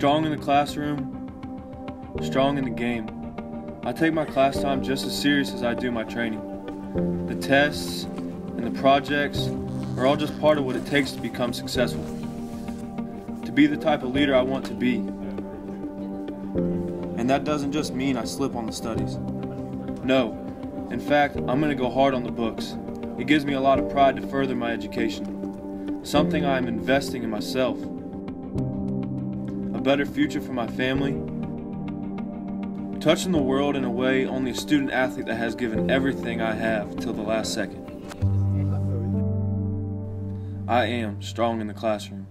Strong in the classroom, strong in the game. I take my class time just as serious as I do my training. The tests and the projects are all just part of what it takes to become successful. To be the type of leader I want to be. And that doesn't just mean I slip on the studies. No, in fact, I'm going to go hard on the books. It gives me a lot of pride to further my education. Something I am investing in myself. A better future for my family. Touching the world in a way only a student athlete that has given everything I have till the last second. I am strong in the classroom.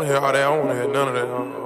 To hear all that. I don't want to hear none of that. Don't-